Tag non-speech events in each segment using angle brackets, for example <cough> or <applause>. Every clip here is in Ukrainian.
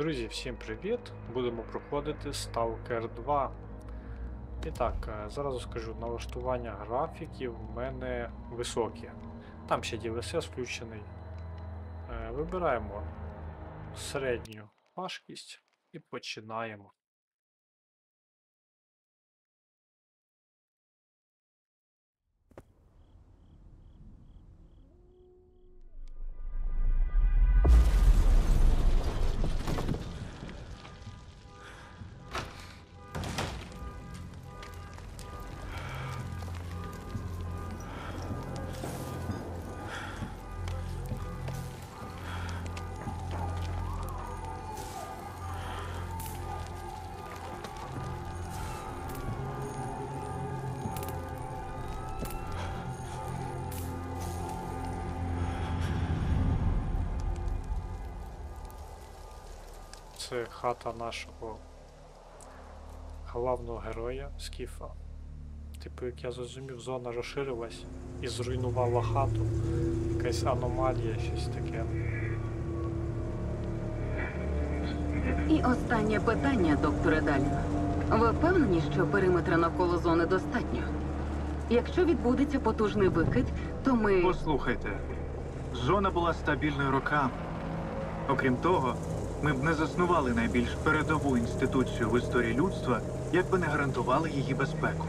Друзі, всім привіт! Будемо проходити Stalker 2. І так, е, зараз скажу, налаштування графіків в мене високі. Там ще DLSS включений. Е, Вибираємо середню важкість і починаємо. Хата нашого главного героя Скіфа. Типу, як я зрозумів, зона розширилась і зруйнувала хату. Якась аномалія, щось таке. І останнє питання, докторе Далін. Ви впевнені, що периметра навколо зони достатньо? Якщо відбудеться потужний викид, то ми. Послухайте, зона була стабільною роками. Окрім того, ми б не заснували найбільш передову інституцію в історії людства, якби не гарантували її безпеку.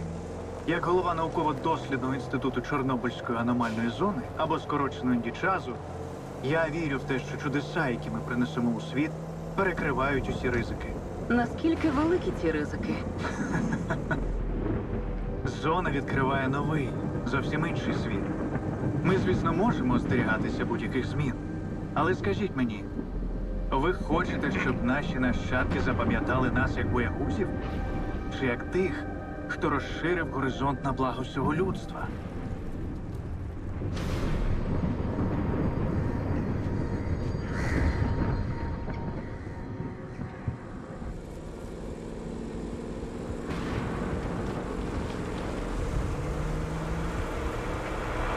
Як голова науково-дослідного інституту Чорнобильської аномальної зони або скорочено індічазу, я вірю в те, що чудеса, які ми принесемо у світ, перекривають усі ризики. Наскільки великі ці ризики? <laughs> Зона відкриває новий, зовсім інший світ. Ми, звісно, можемо остерігатися будь-яких змін. Але скажіть мені, ви хочете, щоб наші нащадки запам'ятали нас як боягузів? Чи як тих, хто розширив горизонт на благо всього людства?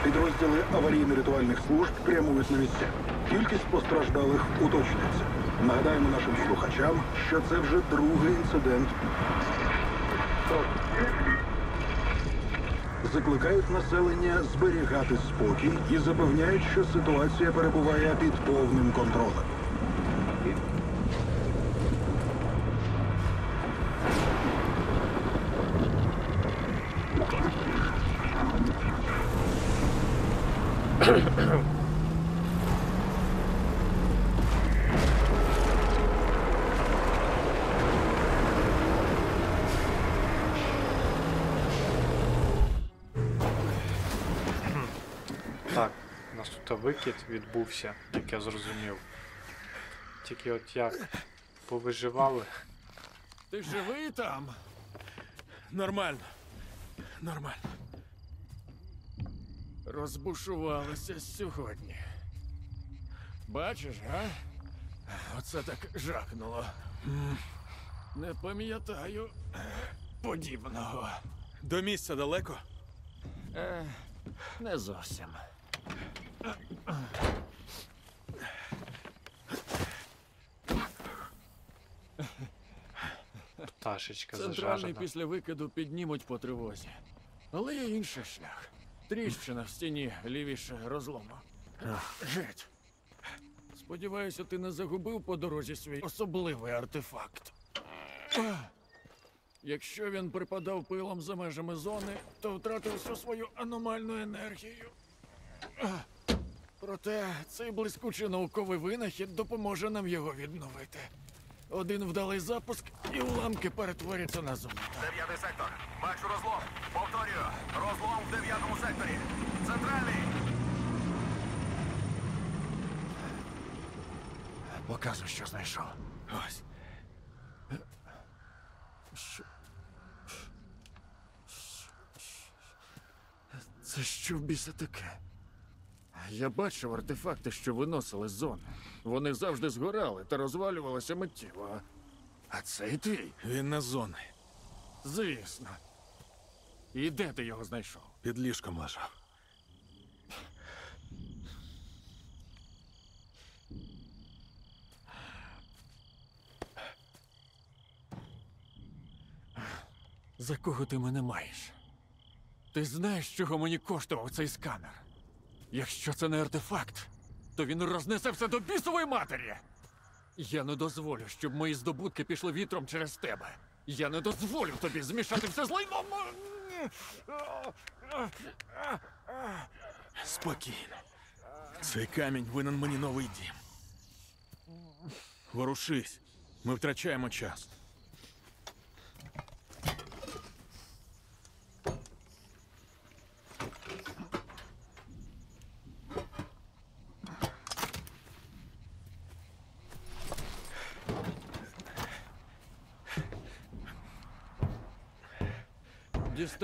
Підрозділи аварійно-рятувальних служб прямують на місця. Кількість постраждалих уточнюється. Нагадаємо нашим слухачам, що це вже другий інцидент. Закликають населення зберігати спокій і запевняють, що ситуація перебуває під повним контролем. Викид відбувся, як я зрозумів. Тільки от як повиживали. Ти живий там? Нормально. Нормально. Розбушувалися сьогодні. Бачиш, а? Оце так жахнуло. Не пам'ятаю подібного. До місця далеко? Е, не зовсім. Пташечка Центральний зажарена. після викиду піднімуть по тривозі. Але є інший шлях. Тріщина в стіні лівіше розлому. Геть. Сподіваюся, ти не загубив по дорозі свій особливий артефакт. Якщо він припадав пилом за межами зони, то втратив всю свою аномальну енергію. Проте цей блискучий науковий винахід допоможе нам його відновити. Один вдалий запуск і уламки перетворяться на золото. Дев'ятий сектор. Бачу розлом. Повторюю. Розлом в дев'ятому секторі. Центральний. Показуй, що знайшов. Ось. Що? Це що в біса таке? я бачив артефакти, що виносили з зони. Вони завжди згорали та розвалювалися миттєво. А цей твій. Він не з зони. Звісно. І де ти його знайшов? Під ліжком лежав. За кого ти мене маєш? Ти знаєш, чого мені коштував цей сканер? Якщо це не артефакт, то він рознесе все до бісової матері. Я не дозволю, щоб мої здобутки пішли вітром через тебе. Я не дозволю тобі змішати все з лайном. Спокійно. Цей камінь винен мені новий дім. Ворушись. Ми втрачаємо час.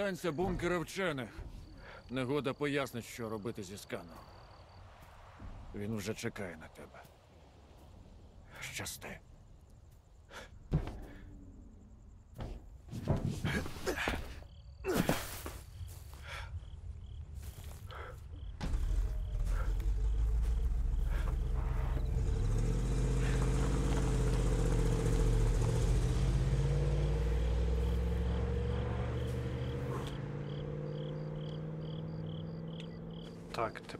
Дістанься бункера вчених. Негода пояснить, що робити зі сканом. Він вже чекає на тебе. Щасти.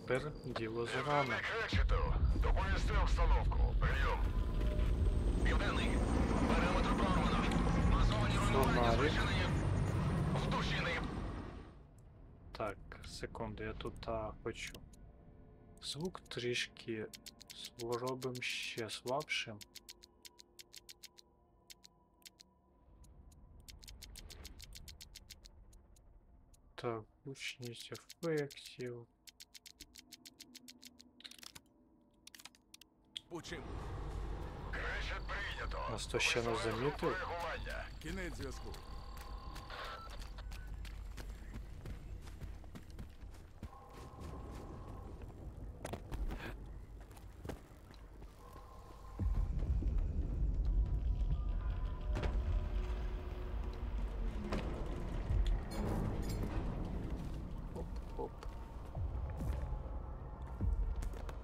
тепер діло за вами. Кречету, доповісти обстановку. Прийом. Південний. Периметр прорвано. Масовані руйнування Фонарик. спричинені. В душі не Так, секунду, я тут а, хочу. Звук трішки зробимо ще слабшим. Так, гучність ефектів. Почим. Кречет прийнято. Нас то ще не замітив. Коригування. Кінець зв'язку. Оп.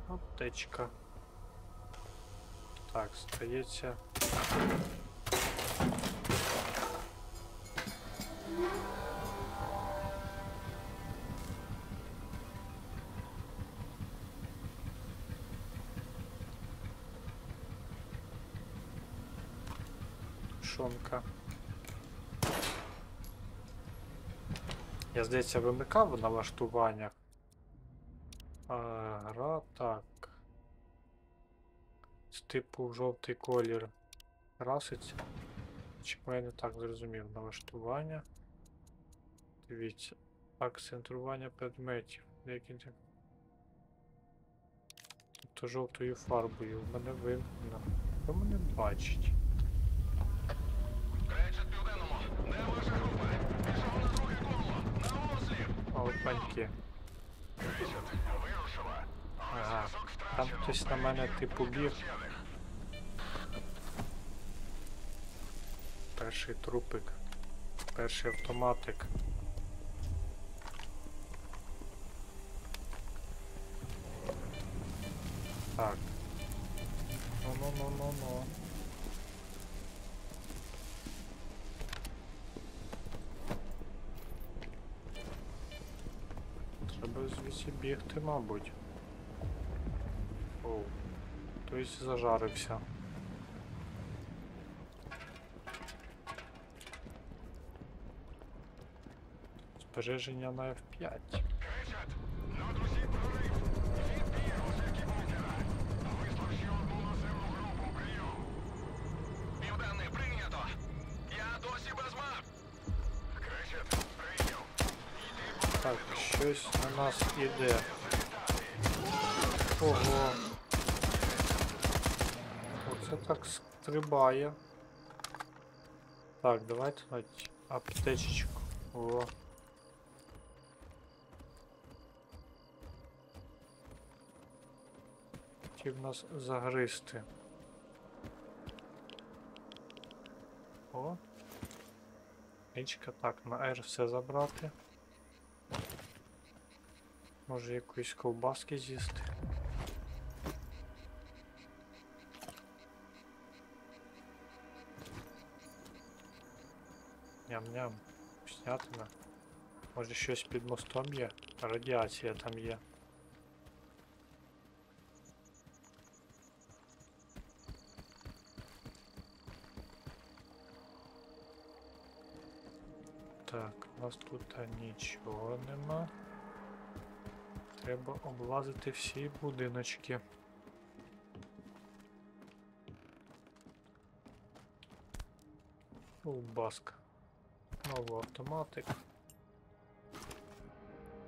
Аптечка. Так, стається. Тушонка. Я, здається, вимикав в налаштуваннях. Типу жовтий колір краситься. Чи я не так зрозумів налаштування. Дивіться. Акцентування предметів. Деякі. Тобто жовтою фарбою в мене вимкнено. Хто мене бачить? Кречет південному. Де ваша група? Пішов на друге коло. На осліп. А от паньки. Кречет вирушила. Ага. Там хтось на мене типу біг. Перший трупик. Перший автоматик. Так. Ну-ну-ну-ну-ну. Треба звідси бігти, мабуть. Оу. Хтось зажарився. Прийняв. Йди по Так, щось на нас іде. Ого. Оце так стрибає. Так, давайте навіть аптечечку. О. Хотів нас загризти. О. Нічка, так, на R все забрати. Може якоїсь ковбаски з'їсти. Ням-ням. Снятина. Може щось під мостом є? Радіація там є. Нас тут нічого нема. Треба облазити всі будиночки. Баск. Знову автоматик.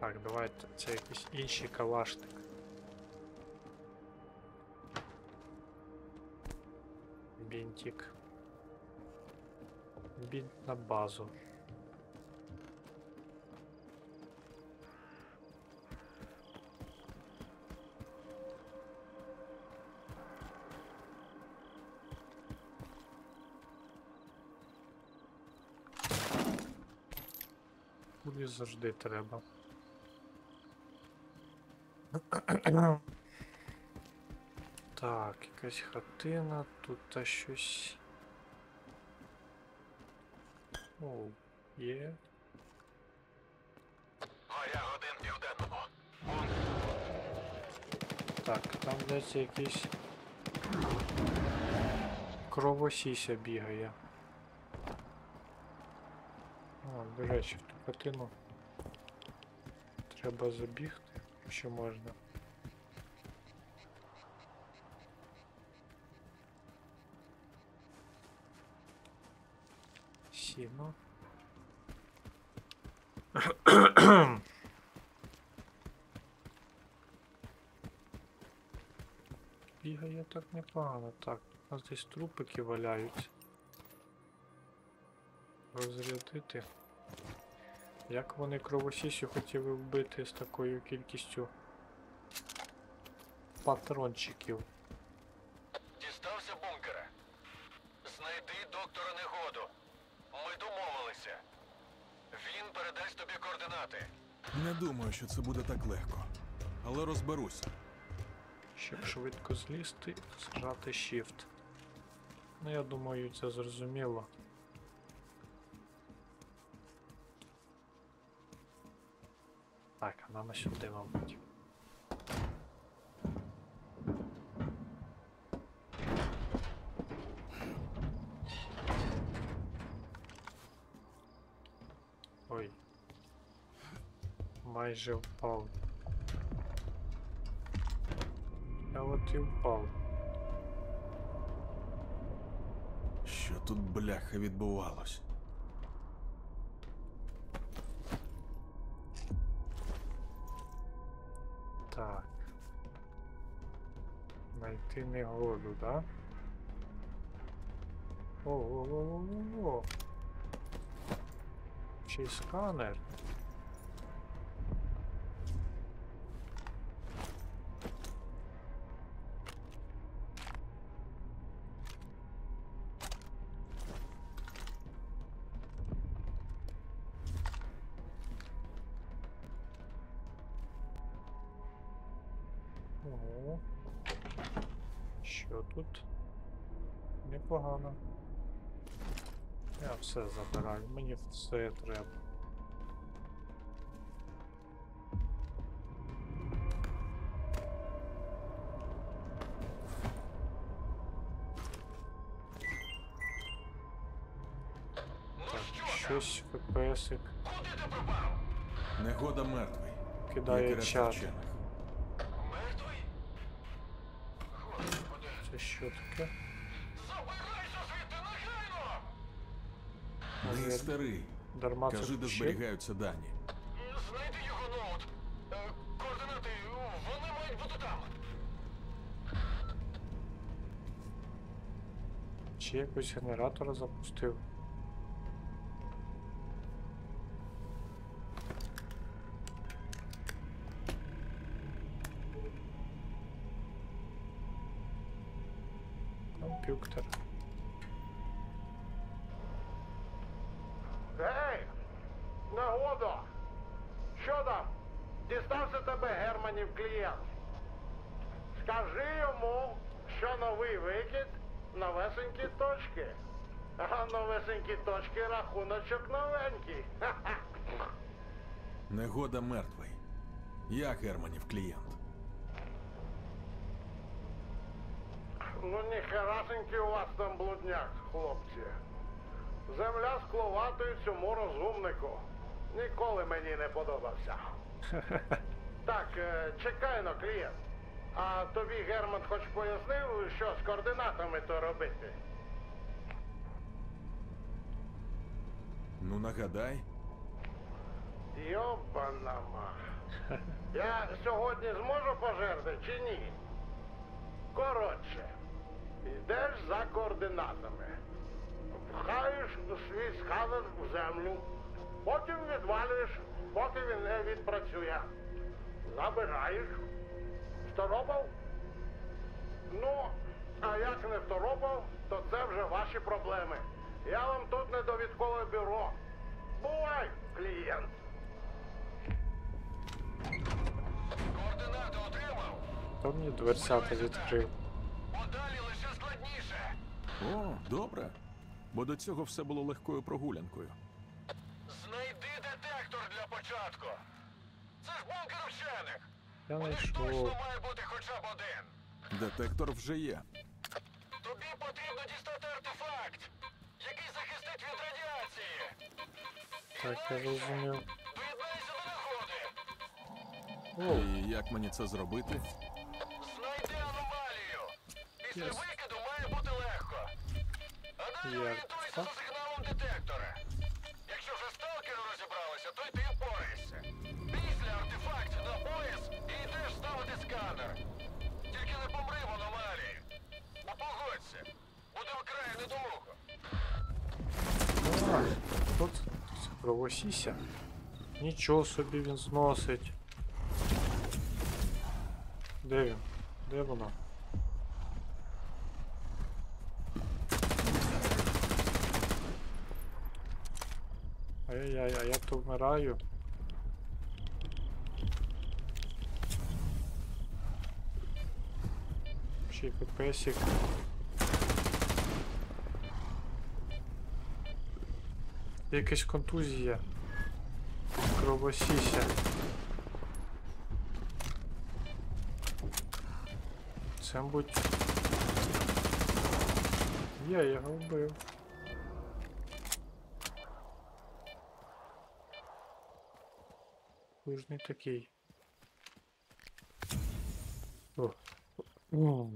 Так, давайте це якийсь інший калашник. Бінтик. Бінт на базу. Завжди треба. Так, якась хатина, тут та щось. О, є. Горя годин південному. Так, там десь якийсь кровосіся бігає. О, до речі, в ту хатину треба забігти, якщо можна. Сіно. Бігає так непогано. Так, у нас десь трупики валяються. Розрядити. Як вони кровосісю хотіли вбити з такою кількістю патрончиків? Дістався бункера. Знайди доктора негоду. Ми домовилися. Він передасть тобі координати. Не думаю, що це буде так легко. Але розберуся. Щоб швидко злізти, зжати Shift. Ну, я думаю, це зрозуміло. Так, а нам сюди, мабуть. Ой. Майже впав. А от і впав. Що тут бляха відбувалось? Найти негоду, да? Ого-го-го-го. Ще Чи сканер. Мені все треба. Ну щось пропав? Негода мертвий. кидає чат. Мертвий? Це що таке? Не старий. дарма Кажи, де зберігаються дані. Знайди його ноут. Е, Координати, вони мають бути там. Чи якось генератора запустив? Я Германів клієнт. Ну ніхерасенький у вас там блудняк, хлопці. Земля скловатою цьому розумнику. Ніколи мені не подобався. <laughs> Так, е, чекай но, клієнт. А тобі Герман хоч пояснив, що з координатами то робити? Ну нагадай, Йобана ма. Я сьогодні зможу пожерти чи ні? Коротше, йдеш за координатами. Пхаєш свій сканер в землю, потім відвалюєш, поки він не відпрацює. Забираєш. Второпав? Ну, а як не второпав, то це вже ваші проблеми. Я вам тут не довідкове отримав? То мені дверцята відкрив. Подалі лише складніше. о, добре. Бо до цього все було легкою прогулянкою. Знайди детектор для початку. Це ж бункер вчених. Я У них знайшов. точно має бути хоча б один. Детектор вже є. Тобі потрібно дістати артефакт, який захистить від радіації. Так, я зрозумів. Доєднайся до нагоди. І як мені це зробити? Після Єс. викиду має бути легко. А далі Є орієнтуйся за сигналом детектора. Якщо вже сталкери розібралися, то й ти впораєшся. Після артефакт на пояс і йдеш ставити сканер. Тільки не помри в аномалії. Ну погодься. Буде вкрай недолуго. а, тут кровосіся. Нічого собі він зносить. Де він? Де вона? Ай-яй-яй, а я то вмираю. Ще й ППСик. Якась контузія. Кровосіся. Це, мабуть. Я його вбив. Не такий. О. О.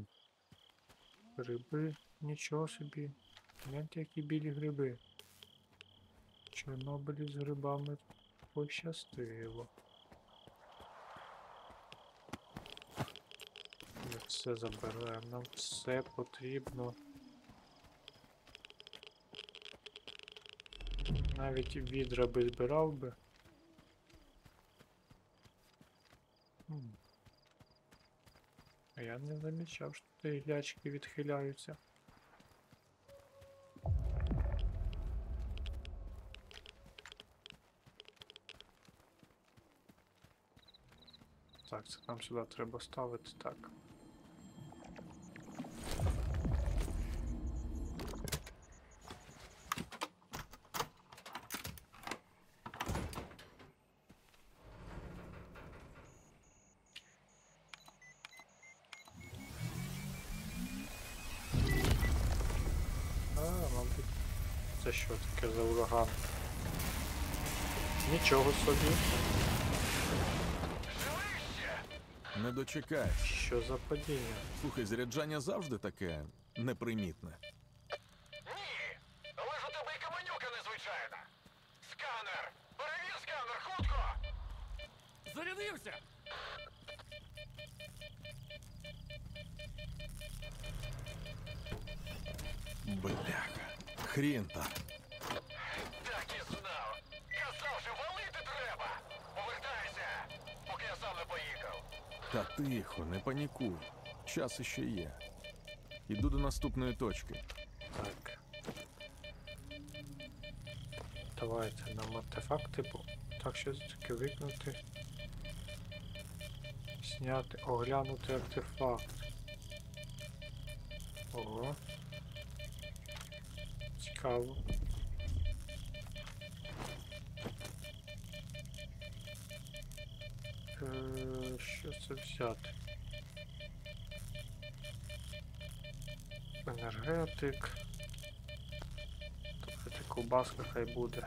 Гриби, нічого собі. Гляньте, які білі гриби. Чорнобилі з грибами пощастило. Ми все заберемо, нам все потрібно. Навіть відра би збирав би. М. А я не замічав, що ті глячки відхиляються. Так, це нам сюди треба ставити так. Нічого собі. Не дочекаєш. Що за падіння? Слухай, заряджання завжди таке непримітне. Та тихо, не панікуй. Час іще є. Іду до наступної точки. Так. Давайте нам артефакти, бо так щось таки викнути. Зняти, оглянути артефакт. Ого. Цікаво. 170. Енергетик. Це ковбаска хай буде.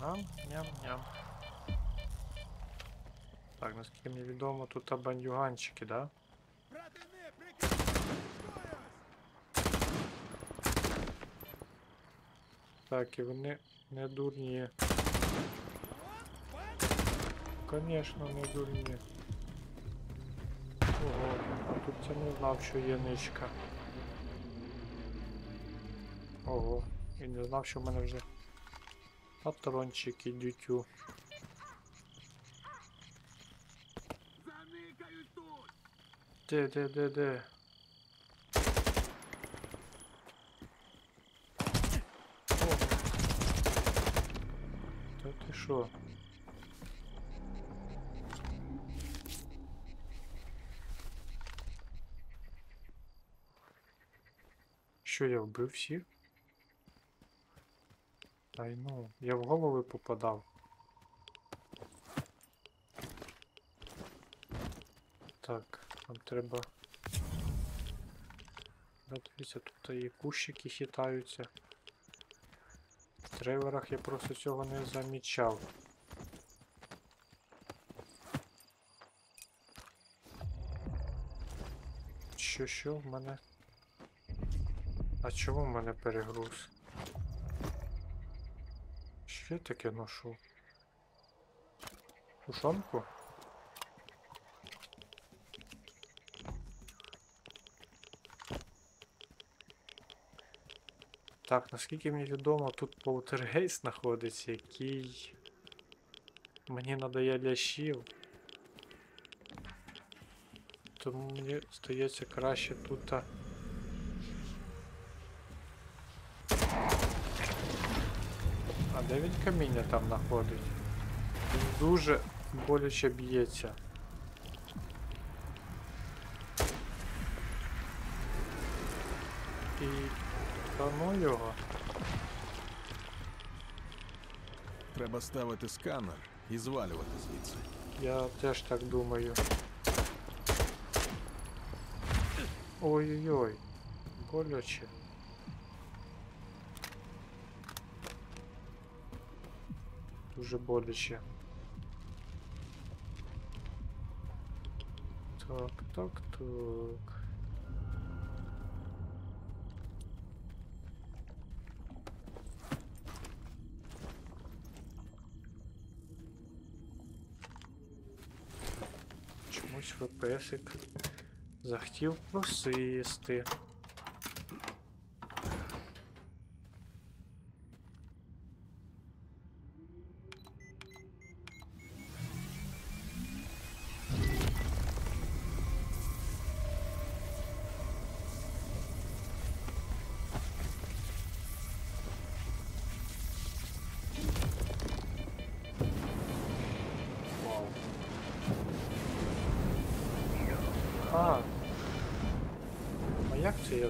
Ням-ням-ням. Так, наскільки мені відомо, тут бандюганчики, да? Так, і вони не дурні. Конечно, не дурні. Ого, а тут я не знав, що є ничка. Ого, і не знав, що в мене вже патрончики дютю. Де, де, де, де? Ого. Та ти що? Вбив всіх? Ай ну, я в голови попадав. Так, нам треба. Дивіться, тут і кущики хитаються. В трейлерах я просто цього не замічав. Що, що в мене? А чому в мене перегруз? Я таке ношу? Тушонку? Так, наскільки мені відомо, тут полтергейст знаходиться, який мені надає лящів. Тому мені здається краще тут. а, А де він каміння там знаходить? Він дуже боляче б'ється. І та ну його. Треба ставити сканер і звалювати звідси. Я теж так думаю. Ой-ой-ой. Боляче. Дуже боляче. Так, так, так. Чомусь ВПСик захотів просисти.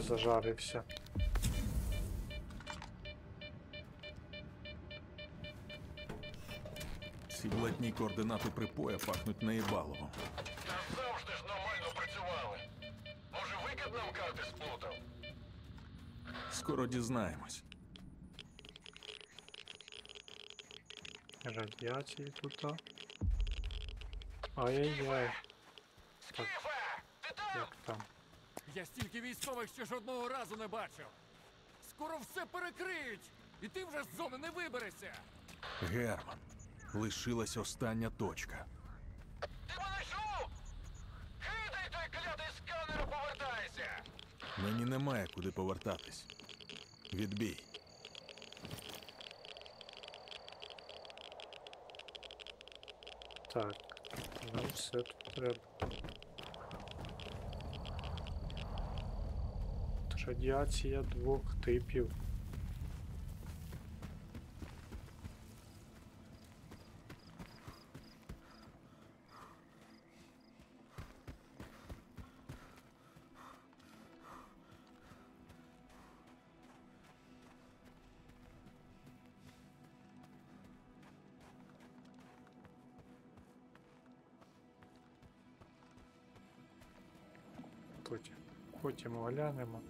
Зажарився? Ці блатні координати припоя пахнуть наїбалово. Та завжди ж нормально працювали. Може, викид нам карти сплутав? Скоро дізнаємось. Радіації тут. Ай-яй-яй. Так, Скіфе! Ти там? як там? Я стільки військових ще жодного разу не бачив. Скоро все перекриють, і ти вже з зони не виберешся. Герман. Лишилась остання точка. Ти мене чув? Кидай той клятий сканер повертайся! Мені немає куди повертатись. Відбій. Так, нам все тут треба. Радіація двох типів. Потім оглянемо.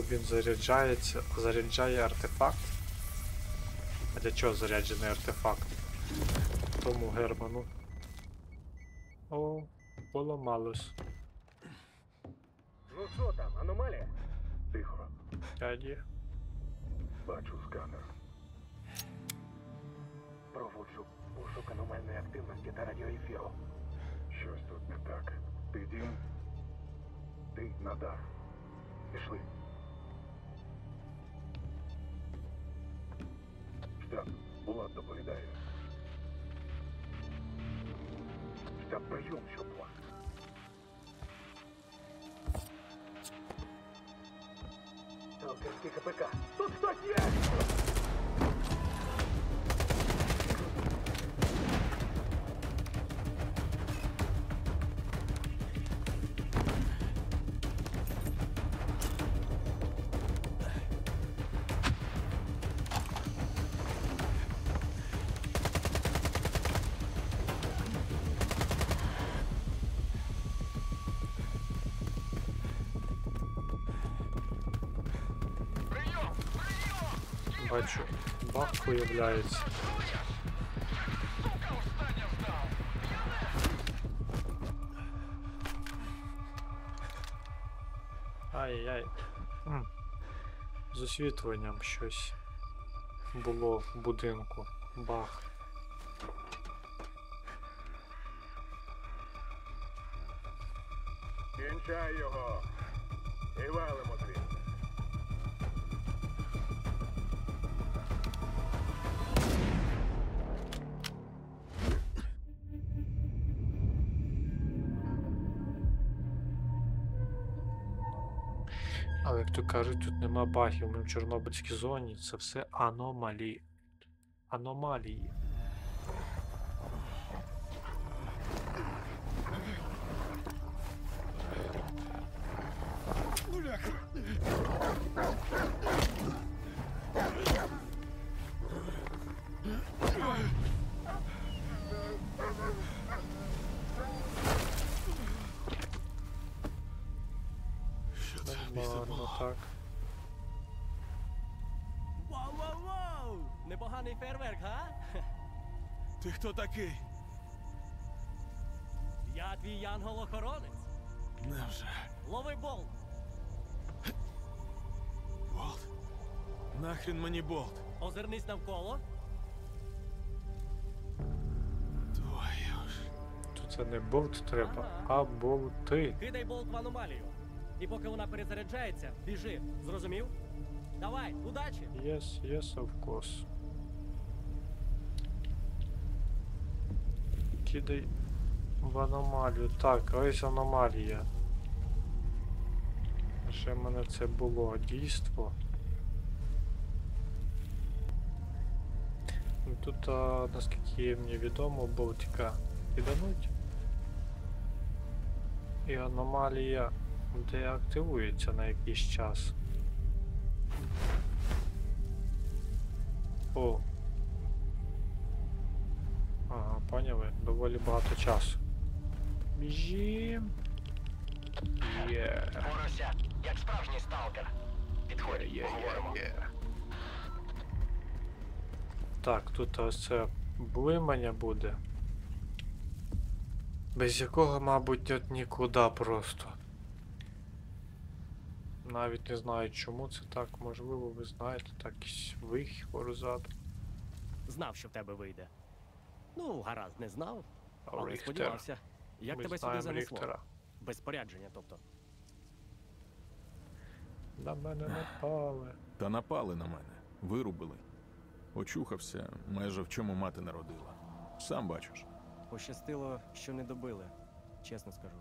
Типу він заряджається, заряджає артефакт. А для чого заряджений артефакт? Тому Герману. О, поламалось. Ну що там, аномалія? Тихо. Дяді. Бачу сканер. Проводжу пошук аномальної активності та радіоефіру. Щось тут не так. Ти дім? Ти на дах. Пішли. Штаб, Булат доповідає. Штаб, прийом, що план. Сталкерський КПК. Тут хтось є! Бачу, Бах появляється. Ай-яй. З освітленням щось було в будинку. Баг. Кажуть, тут нема багів, ми в Чорнобильській зоні, це все аномалії. Аномалії. Такий? Я твій янгол-охоронець. Невже? Лови болт. Болт? Нахрін мені болт? Озирнись навколо. Твою ж. Тут це не болт треба, а болти. Кидай болт в аномалію. І поки вона перезаряджається, біжи. Зрозумів? Давай, удачі! Yes, yes, of course. Кидай в аномалію. Так, ось аномалія. Ще в мене це було дійство. Ну, Тут, а, наскільки мені відомо, болтика кидануть. І аномалія деактивується на якийсь час. О. поняли. Доволі багато часу. Біжім. Є. Порося, як справжній сталкер. Підходь, поговоримо. Так, тут ось це блимання буде. Без якого, мабуть, тут нікуди просто. Навіть не знаю, чому це так. Можливо, ви знаєте, так якийсь вихід позаду. Знав, що в тебе вийде. Ну, гаразд, не знав, але Ріхтер. сподівався. Як Ми тебе сюди знаємо занесло? Ріхтера. Без спорядження, тобто. На мене напали. Та напали на мене. Вирубили. Очухався, майже в чому мати народила. Сам бачиш. Пощастило, що не добили, чесно скажу.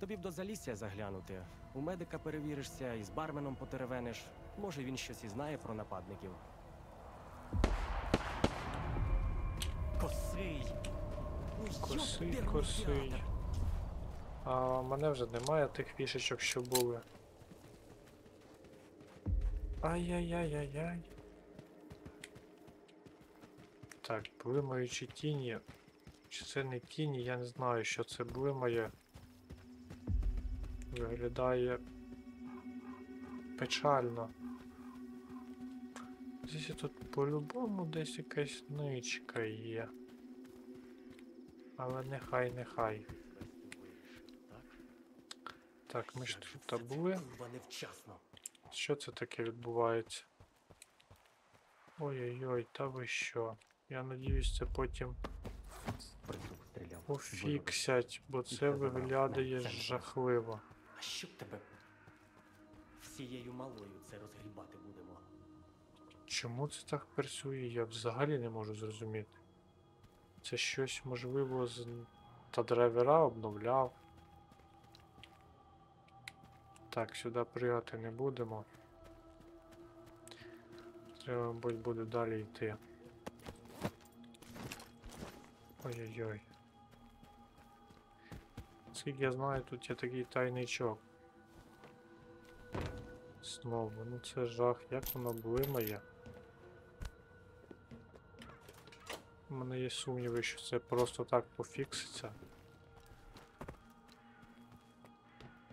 Тобі б до залісся заглянути. У медика перевіришся і з барменом потеревениш. Може він щось і знає про нападників. Косий! Косий, косий. А мене вже немає тих фішечок, що були. Ай-яй-яй-яй-яй. Так, блимаючі тіні. Чи це не тіні, я не знаю, що це блимає. Виглядає печально. Десь тут по-любому десь якась ничка є. Але нехай, нехай. Так, ми ж тут були. Що це таке відбувається? Ой-ой-ой, та ви що? Я надіюсь, це потім пофіксять, бо це виглядає жахливо. А щоб тебе всією малою це розгрібати будемо. Чому це так працює, я взагалі не можу зрозуміти. Це щось можливо з та драйвера обновляв. Так, сюди пригати не будемо. Треба, мабуть, буде далі йти. Ой-ой-ой. Скільки я знаю, тут є такий тайничок. Знову, ну це жах, як воно блимає. У мене є сумніви, що це просто так пофікситься.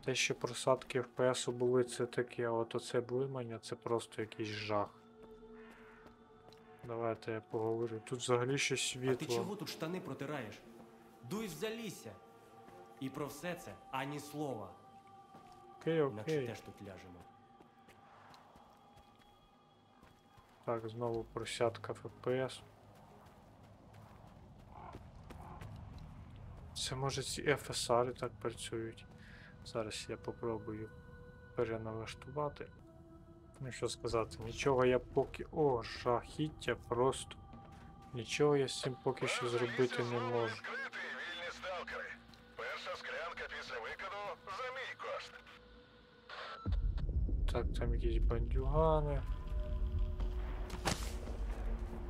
Те, що просадки FPS були, це таке, а от оце блимання, це просто якийсь жах. Давайте я поговорю. Тут взагалі щось А ти чого тут штани протираєш? Дуй в залісся. І про все це ані слова. Окей, Інакше окей. теж тут ляжемо. Так, знову просядка FPS. Це може ці FSR так працюють. Зараз я попробую переналаштувати. Ну що сказати, нічого я поки. О, жахіття просто. Нічого я з цим поки що зробити не можу. Так, там якісь бандюгани.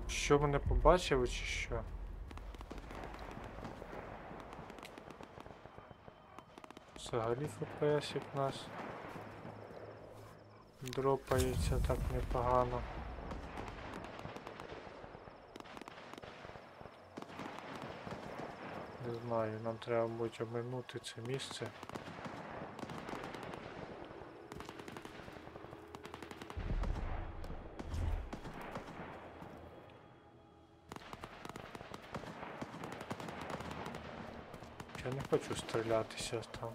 Що мене побачили чи що? Взагалі ФПС у нас дропається так непогано. Не знаю, нам треба мабуть обминути це місце. Я не хочу стрілятися там.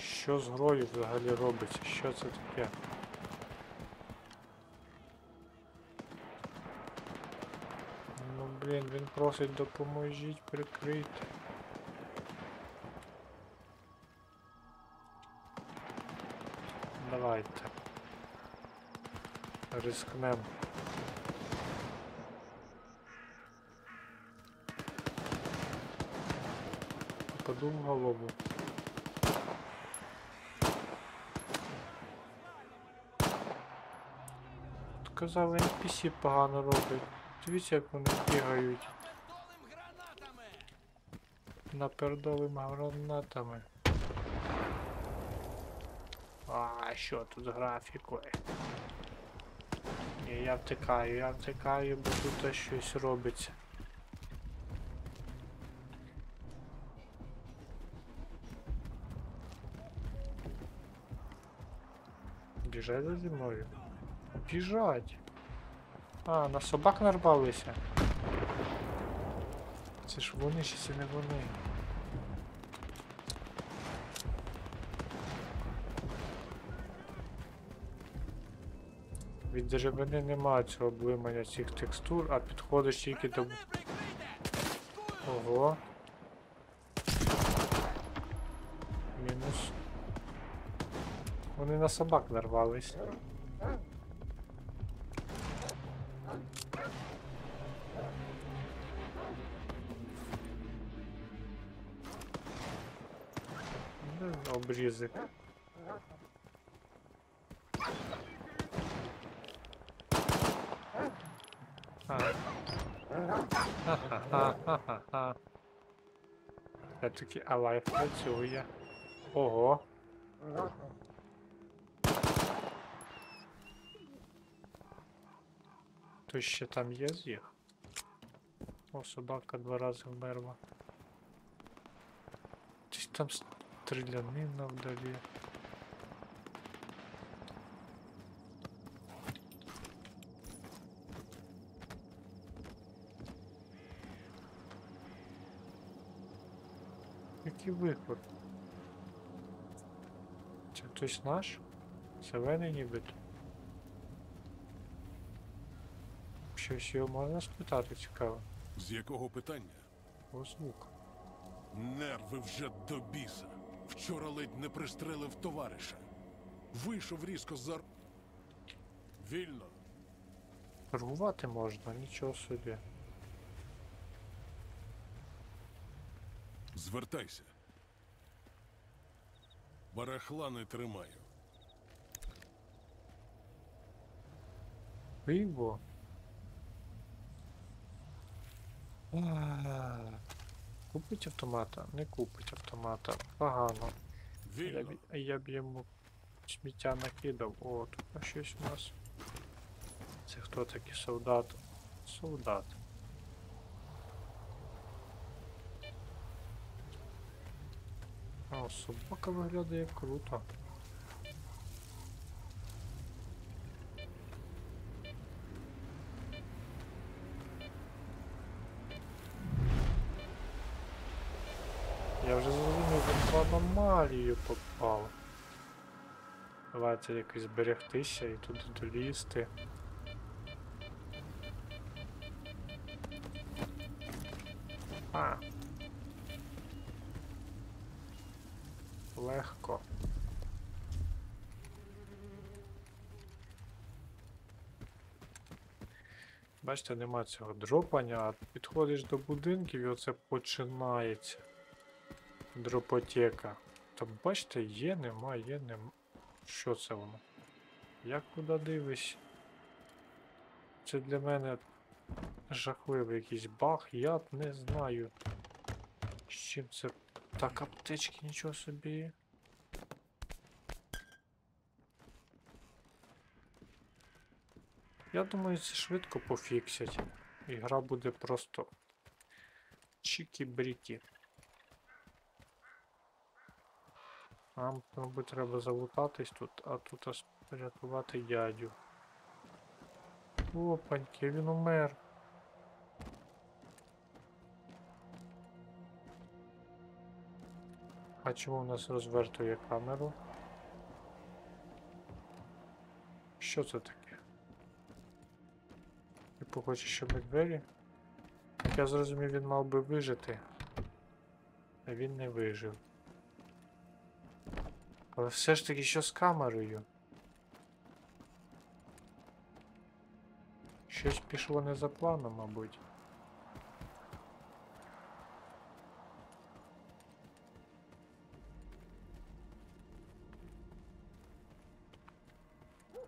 Що з грою взагалі робиться? Що це таке? Ну блін, він просить допоможіть прикрити. Давайте. Рискнем. Попаду в голову. От Казали, NPC погано роблять. Дивіться, як вони бігають. Напердовими гранатами. А, що тут з графікою? Ні, я втикаю, я втикаю, бо тут щось робиться. Біжать за мною. Біжать. А, на собак нарвалися. Це ж вони чи це не вони? Від деревини немає цього блимання цих текстур, а підходиш тільки до. Ого. Вони на собак нарвались. Ну, Обрізик. Ха-ха-ха-ха-ха. Все-таки Алайф працює. Ого. То ще там є з їх? О, собака два рази вмерла. Десь там стрілянина вдалі. Який виход? Це хтось наш? Зелений нібито. Щось його можна спитати цікаво. З якого питання? О. Нерви вже до біса. Вчора ледь не пристрелив товариша. Вийшов різко з зар... Вільно. Торгувати можна, нічого собі. Звертайся. Барахла не тримаю. Пиво. А, Купить автомата? Не купить автомата. Погано. Я я б йому сміття накидав. О, тут а щось у нас. Це хто такий солдат? Солдат. О, собака виглядає круто. Я вже зрозумів, він в аномалію попав. Давайте якось зберегтися і туди долізти. А. Легко. Бачите, нема цього дропання, а підходиш до будинків і оце починається. Дропотека. Та бачите, є, нема, є, нема. Що це воно? Як куди дивись? Це для мене жахливий якийсь баг, я не знаю. З чим це. Так, аптечки, нічого собі. Я думаю, це швидко пофіксять. І гра буде просто чікі-брікі. Нам, мабуть, треба залутатись тут, а тут аж порятувати дядю. Опаньки, він умер. А чому в нас розвертує камеру? Що це таке? Типу хоче, щоб ми двері? Як я зрозумів, він мав би вижити. А він не вижив. Але все ж таки що з камерою? Щось пішло не за планом, мабуть.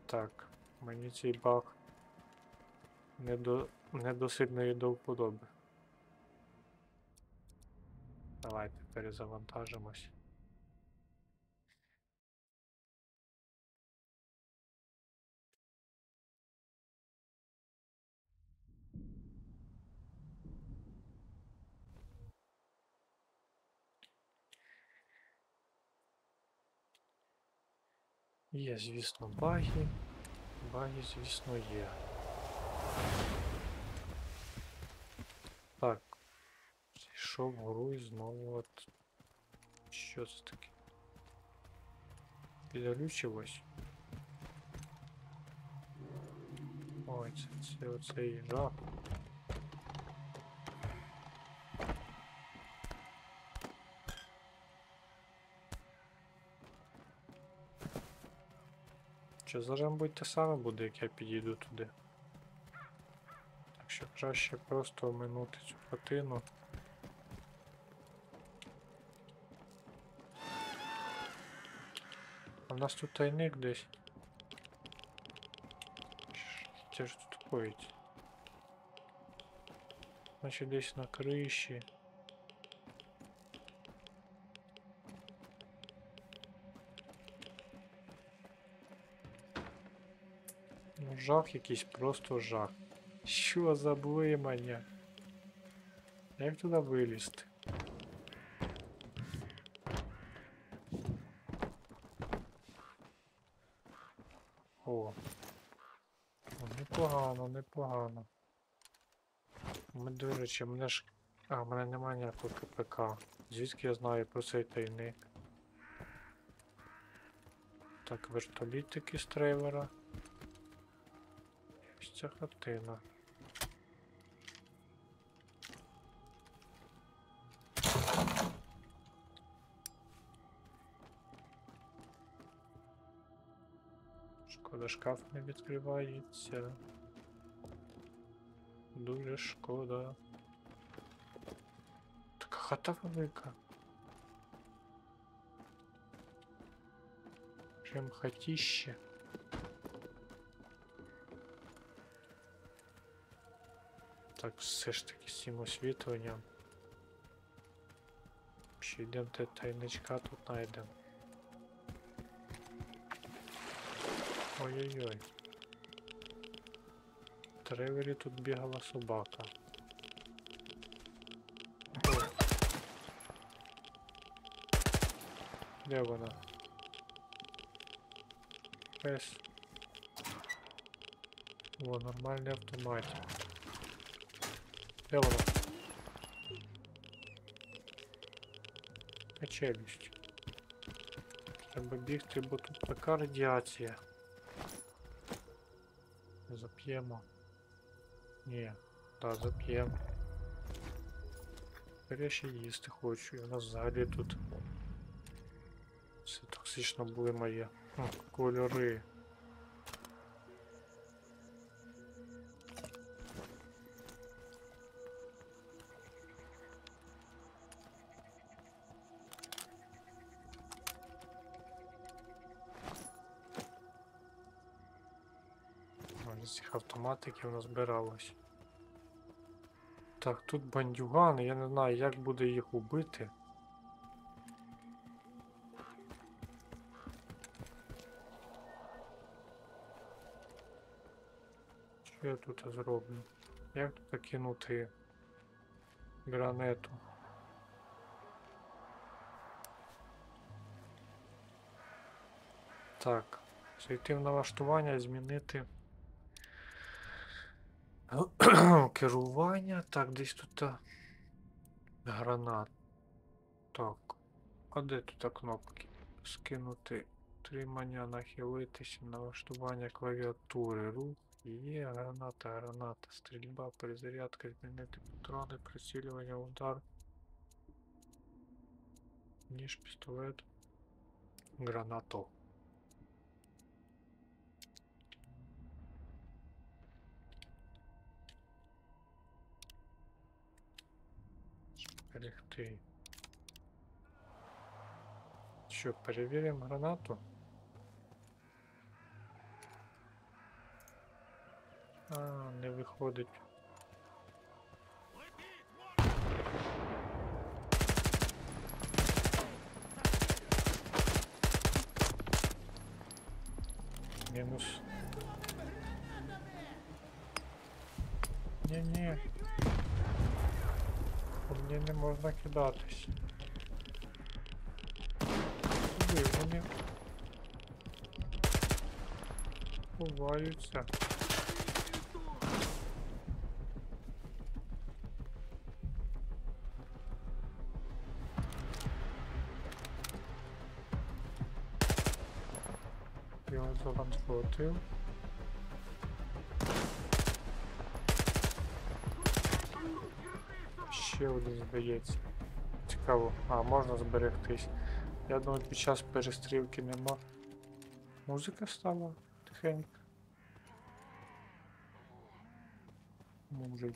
Так, мені цей баг не до, не до сильної до вподоби. Давайте перезавантажимось. Є, звісно, баги. Баги, звісно, є. Так. Зійшов вгору і знову от. Що це таке? Підглючилось. Ой, це, це оцей жах. Що зараз, мабуть, те саме буде, як я підійду туди. Так що краще просто оминути цю хатину. А в нас тут тайник десь. Що ж тут коїться? Значить десь на криші. Жах якийсь, просто жах. Що за блимання? Як туди вилізти? О. О, непогано, непогано. Ми, до речі, мене ж. А, в мене немає ніякого КПК. Звідки я знаю про цей тайник? Так, вертолітики з трейлера. Ця хатина. Шкода, шкаф не відкривається. Дуже шкода. Така хата велика. Прям хатіще. Так, все ж таки з цим освітленням. Ще йдемо те тайничка тут знайдемо. Ой-ой-ой. В тревері тут бігала собака. Ой. Де вона? Пес. О, нормальний автоматик. Де вона? А челюсть. Треба бігти, бо тут така радіація. Зап'ємо. Ні, да, зап'ємо. Тепер я ще їсти хочу, і у нас взагалі тут все токсично були моє. О, кольори. Автоматиків назбиралось. Так, тут бандюгани, я не знаю, як буде їх убити. Що я тут зроблю? Як тут кинути гранету? Так, зайти в налаштування, змінити. <clears throat> Керування. Так, десь тут гранат. Так. А де тут кнопки? Скинути тримання, нахилитися, налаштування клавіатури, рух. Є, граната, граната, стрільба, перезарядка, змінити патрони, прицілювання, удар. Ніж, пістолет. Гранато. Зберегти. Що, перевіримо гранату? А, не виходить. Мінус. Ні-ні. По мені не можна кидатись. Сюди вони ховаються. Його завантфотив. Ще один здається. Цікаво. А, можна зберегтись. Я думаю, під час перестрілки нема. Музика стала тихенько. Може. й.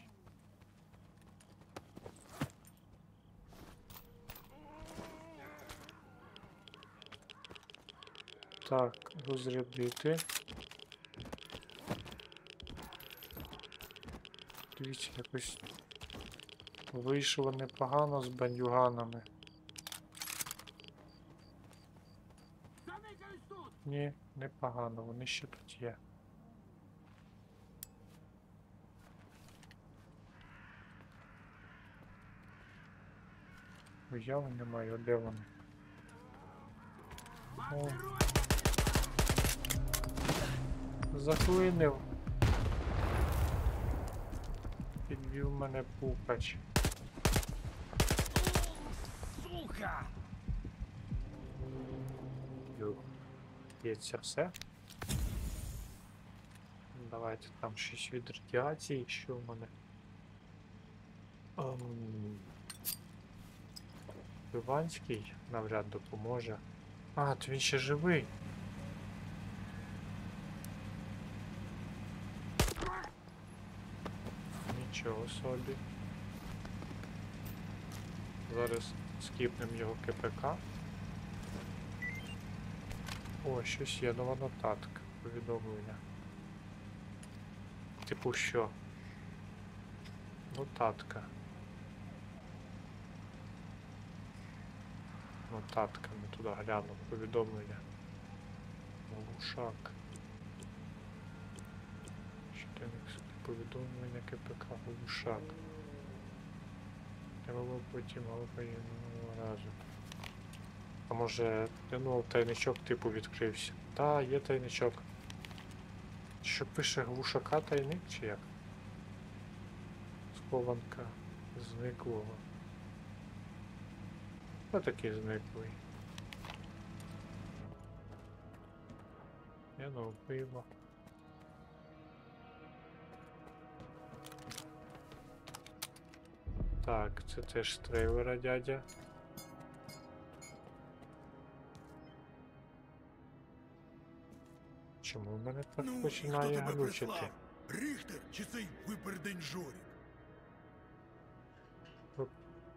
Так, розрядити. Дивіться, якось вийшло непогано з бандюганами. Ні, непогано, вони ще тут є. Уяви немає, а де вони? О. Заклинив. Підвів мене пукач. Сука! Це все. Давайте там щось від радіації, що в мене. Ем... Іванський навряд допоможе. А, то він ще живий. Нічого собі. Зараз скіпнемо його КПК. О, щось є нова нотатка. Повідомлення. Типу що? Нотатка. Нотатка, ми туди глянемо. Повідомлення. Глушак. Повідомлення КПК. Глушак. Треба було потім воєнного разу. А може, ну, тайничок типу відкрився. Та, є тайничок. Що пише глушака тайник чи як? Схованка зниклого. Хто такий зниклий? Я ну пиво. Так, це теж з трейлера дядя. Чому в мене так Ну, починає глючити? Ріхтер чи цей випередень Жорік?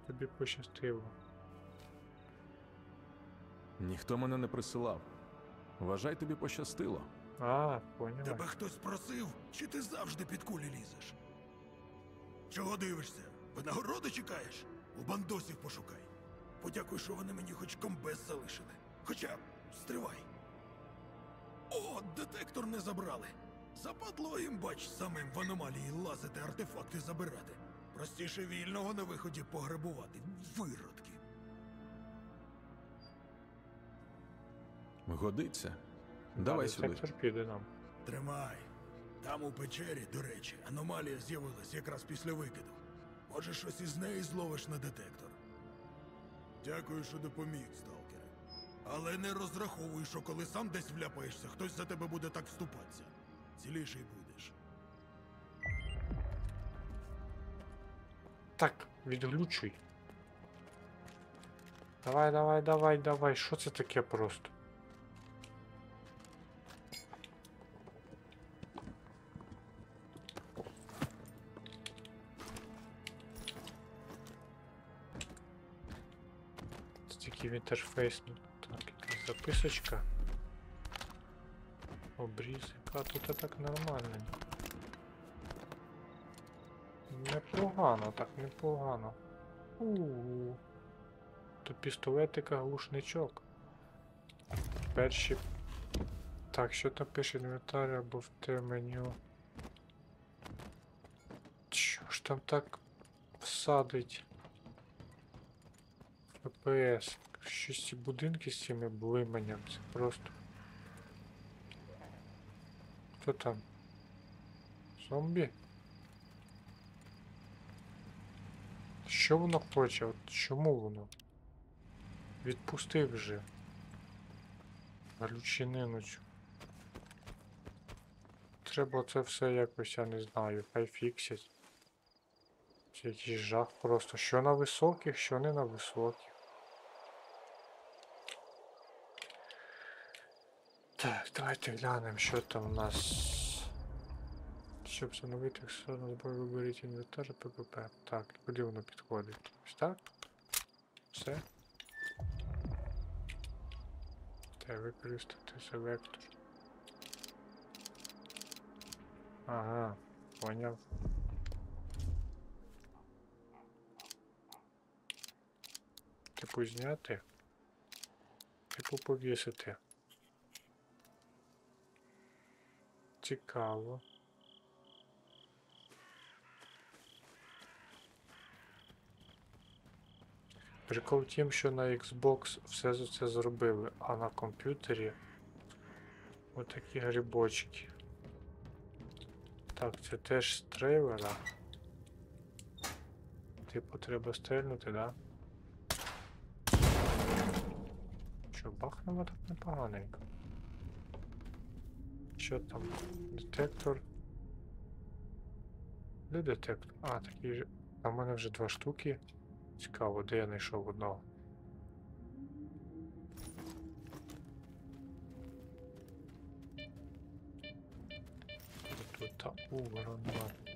Тобі пощастило. Ніхто мене не присилав. Вважай, тобі пощастило. А, поняла. Тебе хтось просив, чи ти завжди під кулі лізеш? Чого дивишся? Винагороди чекаєш? У бандосів пошукай. Подякуй, що вони мені хоч комбез залишили. Хоча стривай. О, детектор не забрали. Западло їм, бач, самим в аномалії лазити, артефакти забирати. Простіше вільного на виході пограбувати. Виродки. Годиться. Давай сюди. Піде нам. Тримай. Там у печері, до речі, аномалія з'явилась якраз після викиду. Може, щось із неї зловиш на детектор. Дякую, що допоміг, сталкере. Але не розраховуй, що коли сам десь вляпаєшся, хтось за тебе буде так вступатися. Ціліший будеш. Так, відглючуй. Давай, давай, давай, давай. Що це таке просто? В інтерфейс. ну, Так, якась записочка. Обріз, яка тут так нормально. Непогано, так непогано. У-у-у. Тут пістолетика, глушничок. Перші. Так, що там пише інвентар або в те меню. Що ж там так всадить? ФПС. Щось ці будинки з цими блиманням. Це просто. Хто там? Зомбі? Що воно хоче? От чому воно? Відпусти вже. Галючинину. Треба це все якось, я не знаю, хай фіксять. Це якийсь жах просто. Що на високих, що не на високих. Так, давайте глянемо, що там у нас. Щоб встановити аксесуарну зброю, виберіть інвентар ППП. Так, куди воно підходить? Ось так? Все? Де використати селектор? Ага, поняв. Типу зняти. Типу повісити. Цікаво. Прикол в тім, що на Xbox все за це зробили, а на комп'ютері отакі грибочки. Так, це теж з трейлера. Типу треба стрельнути, да? Що, бахнемо так непоганенько. Що там? Детектор. Де детектор? А, такий же. А в мене вже два штуки. Цікаво, де я знайшов одного. Тут та у, ворона.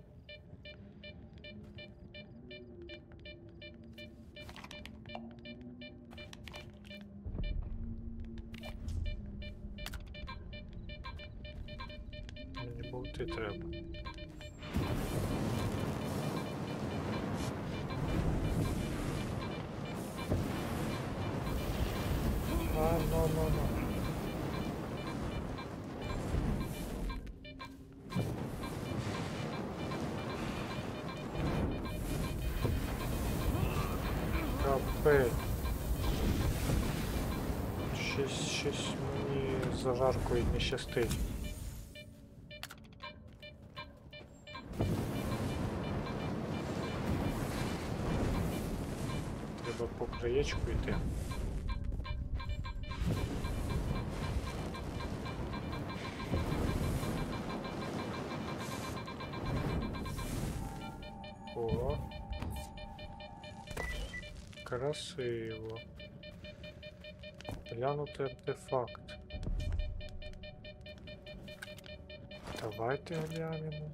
Капець. Щось, щось мені зажаркою не щастить. Треба по краєчку йти. Глянути артефакт. Давайте глянемо.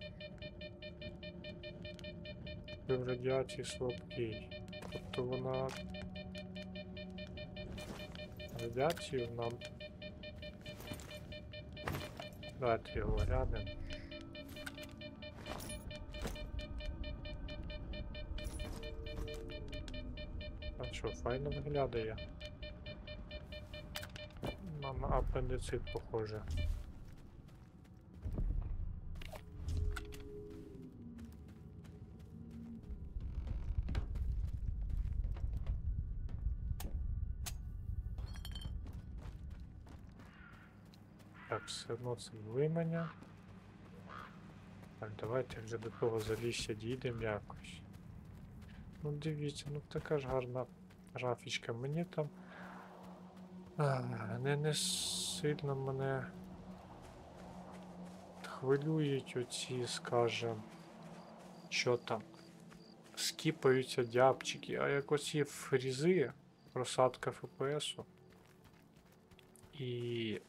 Ви в радіації слабкий. Тобто вона радіацію нам. Давайте його глянемо. А що, файно виглядає? Апендицит похоже. Так, все одно це вимання. Так, давайте вже до того залісся дійдемо якось. Ну дивіться, ну така ж гарна графічка. Мені там не, не сильно мене хвилюють оці, скажем, що там. Скіпаються дябчики, а як оці фрізи, просадка ФПСу і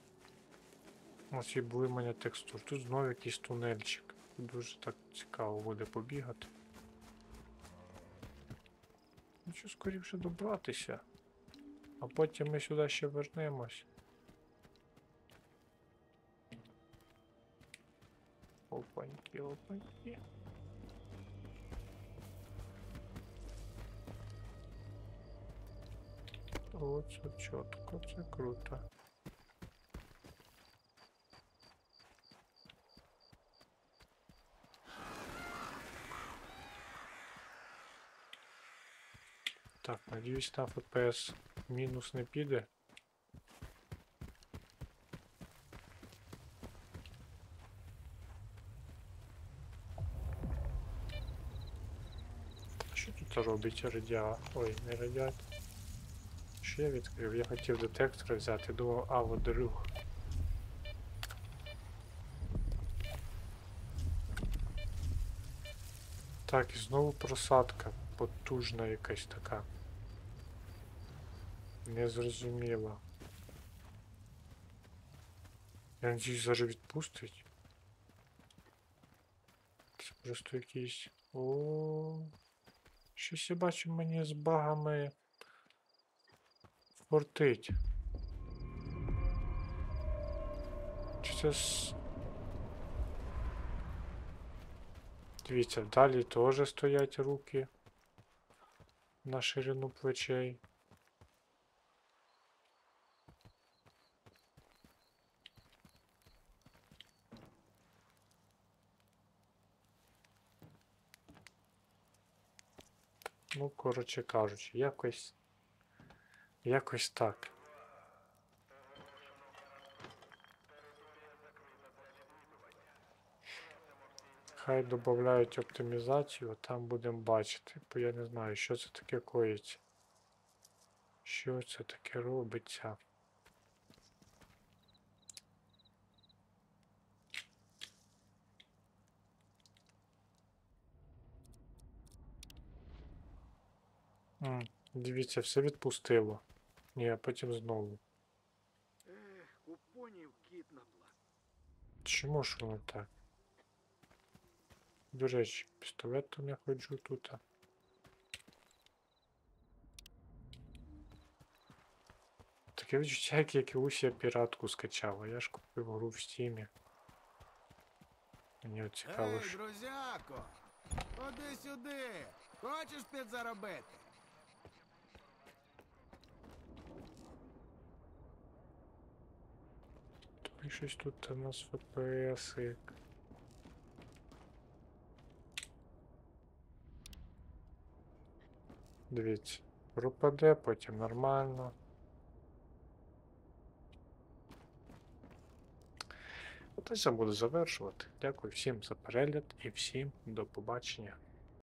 оці блимання текстур. Тут знову якийсь тунельчик. Дуже так цікаво буде побігати. Ну що скоріше добратися. А потім ми сюди ще вернемось. Опаньки, опаньки. Оце чітко, це круто. Так, надіюсь, на FPS мінус не піде. Що тут робить радіа? Ой, не радіат. Що я відкрив? Я хотів детектор взяти, думав, а водорюг. Так, і знову просадка. Потужна якась така. Незрозуміла. Я надіюсь, зараз відпустить. Це просто якийсь. О. Щось я бачу мені з багами фортить. це с... Дивіться, далі теж стоять руки на ширину плечей. Коротше кажучи, якось. Якось так. Хай додають оптимізацію, там будемо бачити, бо я не знаю, що це таке коїться. Що це таке робиться? М, Дивіться, все відпустило. Ні, а потім знову. Ех, у понів кіт наплак. Чому ж воно так? До речі, пістолетом я ходжу тут. Таке відчуття, як якусь я піратку скачав, а я ж купив гру в стімі. Мені от цікаво, Ей, що. друзяко! Ходи сюди! Хочеш підзаробити? Тобі щось тут у нас ФПС. Дивіться, пропаде, потім нормально. Ось я буду завершувати. Дякую всім за перегляд і всім до побачення.